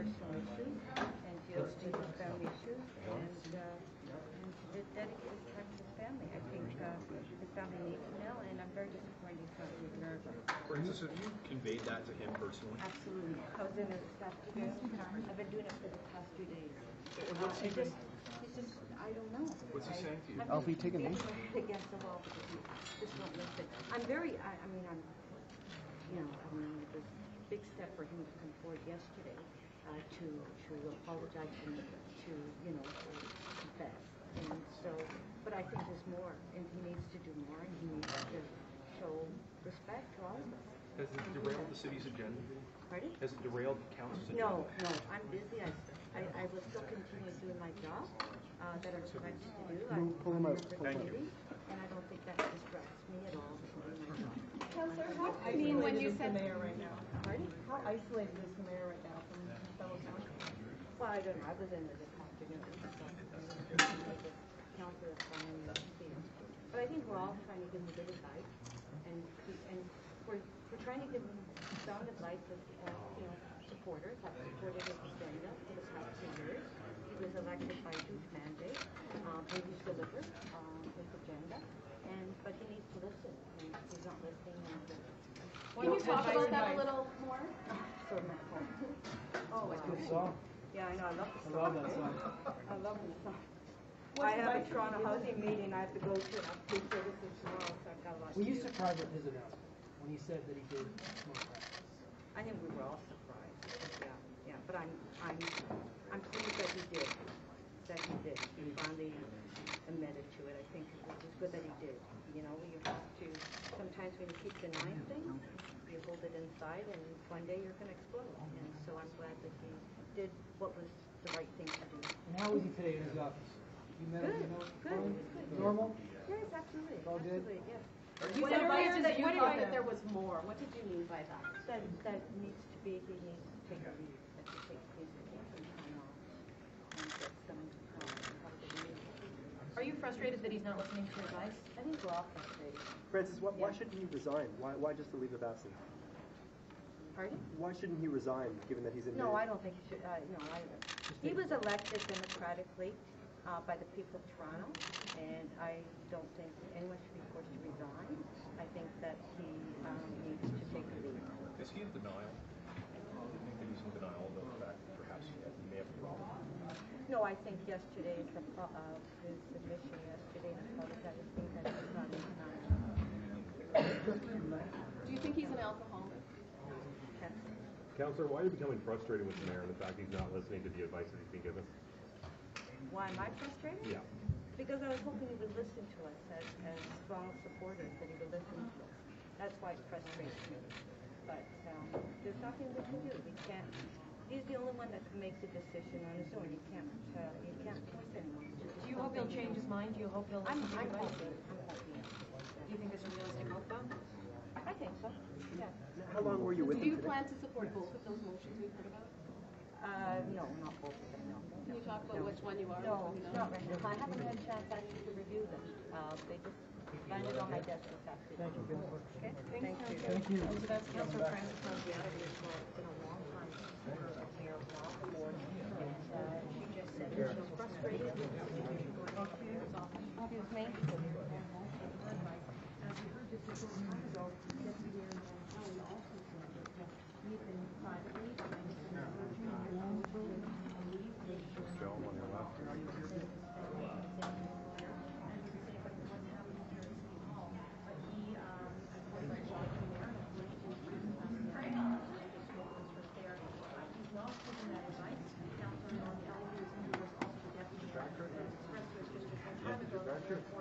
personal issues and deals with family issues and, uh, and time to family. I think uh, his family needs him now, and I'm very disappointed he's not with Nerva. Frances, have you conveyed that to him personally? Absolutely. I was in his staff today. I've been doing it for the past two days. And what's Uh, he just, it's just, I don't know. what's he saying to you? Beating knee. my head against the wall just won't listen. I'm very, I, I mean, I'm, you know, I mean, it was a big step for him to come forward yesterday uh, to to apologize and to, you know, to confess. And so, but I think there's more, and he needs to do more, and he needs to show respect to all of us. Has it derailed the city's agenda? Pardon? Has it derailed the council's agenda? No, no, I'm busy. I, I, I will still continue doing my job uh, that I'm expected to do. I'm Pull him on out, the pull him out. committee, and I don't think that distracts me at all from doing my job. Counselor, how, I mean, when you said, mayor right now? How isolated is the mayor right now from his fellow councilors? Well, I don't know. I was in the afternoon. Counselor from Stevens. But I think we're all trying to give them good advice, and keep- and we're we're trying to give them sound advice as uh, you know supporters. I've supported his agenda for the past two years. He was elected by huge mandate, um, and he's delivered um, his agenda. And but he needs to listen, and he's not listening. And can you talk about that a little more? so my home. Oh, wow. Good song. Yeah, I know. I love the song. I song. love that song. I love the song. What's I have a Toronto housing meeting I have to go to, and I'll speak services tomorrow, so I've got a lot to Were you surprised at his announcement when he said that he did smoke practice? I think we were all surprised, yeah, yeah, but I'm, I'm, I'm pleased that he did, that he did. He finally admitted to it. I think it was good that he did. You know, you have to, sometimes when you hold and one day you're gonna explode. And so I'm glad that he did what was the right thing to do. And how was he today in his office? You met him, Good, you know? good, normal? good. Normal? Yes, absolutely, All good? absolutely, yes. You What said earlier that you you thought that him? there was more. What did you mean by that? That, that needs to be, he needs to take a leave, that he takes, needs to take some time off and some, help that he needs. Are you frustrated that he's not listening to your advice? I think we're all frustrated. Frances, why, why shouldn't he resign? Why, why just a leave of absence? Pardon? Why shouldn't he resign, given that he's in? No, the- I don't think he should, uh, no, I, he was elected democratically, uh, by the people of Toronto, and I don't think anyone should be forced to resign. I think that he, um, needs to take a leave. Is he in denial? Do you think that he's in denial about the fact that perhaps he had- he may have a problem? No, I think yesterday, the, uh, his admission yesterday, and apologize, I think that he's not in denial. Do you think he's an alcoholic? Yes. Counselor, why are you becoming frustrated with the mayor and the fact he's not listening to the advice that he's being given? Why am I frustrated? Yeah. Because I was hoping he would listen to us as, as strong supporters, that he would listen to us. That's why it frustrates me. But um, there's nothing we can do. We can't. He's the only one that can make the decision on his own. You can't. Uh, you can't force anyone. Do you hope he'll change his mind? Do you hope he'll I'm, listen to your I'm hoping. I'm hoping. Do you think there's a realistic hope though? I think so. Yeah. How long were you with Do him you today? plan to support both of those motions we've heard about? Uh, no, not both of them. No. Can you talk about which one you are? No, which one you not don't? right now. I haven't had a chance actually to review them. Uh, they just landed on my desk this afternoon. Thank you. Okay, thank you. Thank you. So that's Councilor Frances. Nunziata as well. It's been a long time supporter of Mayor Rob Ford, and uh, she just said that she's frustrated with the situation going on in the office. Excuse me. Sure.